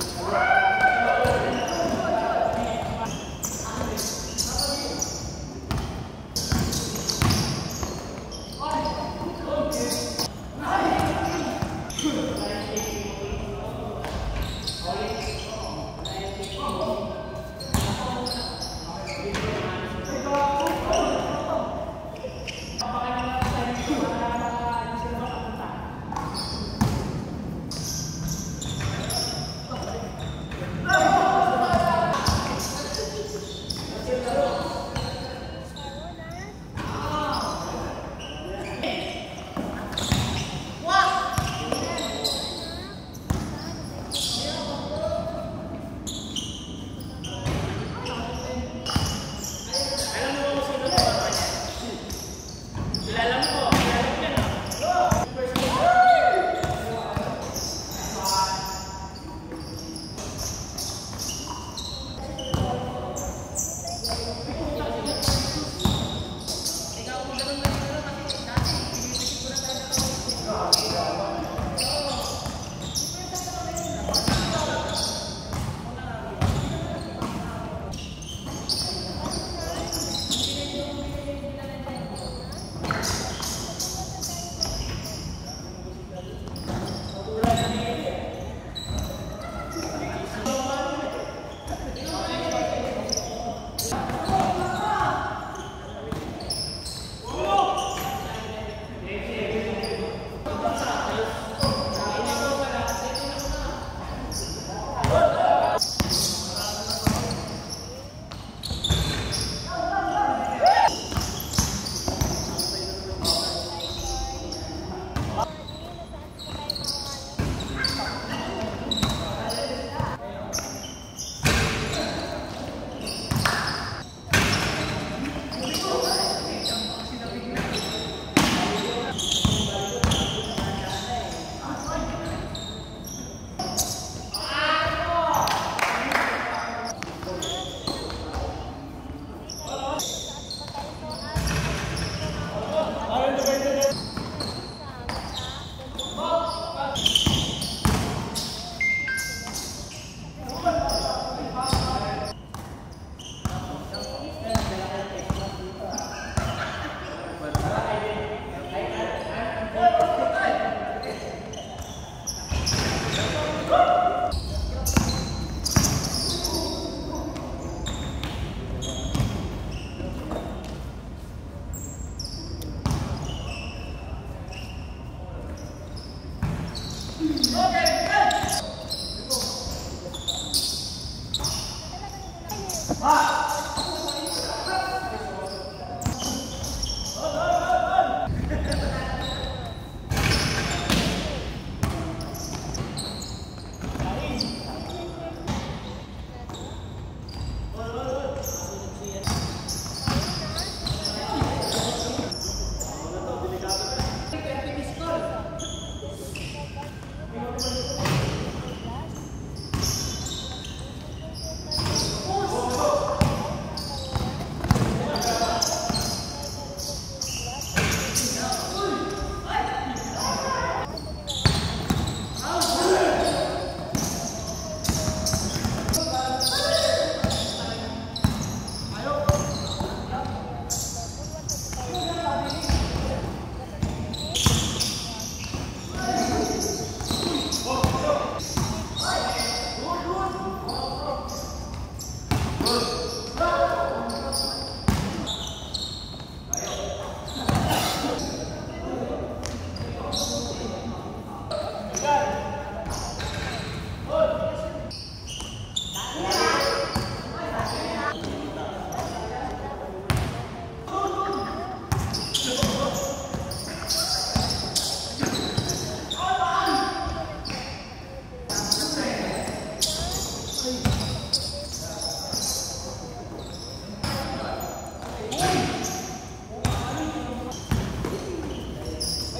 Right.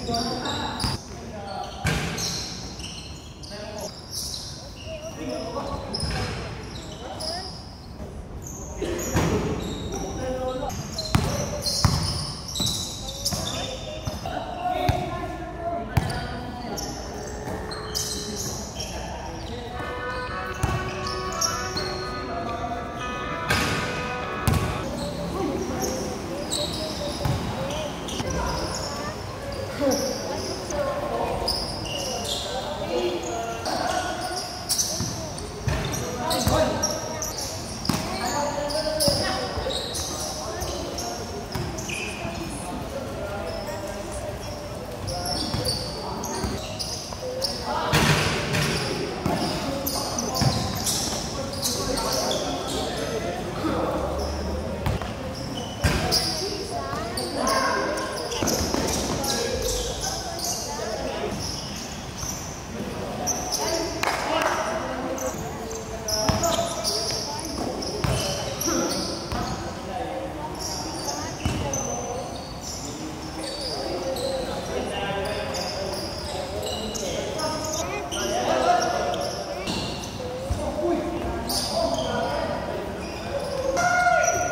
Wow.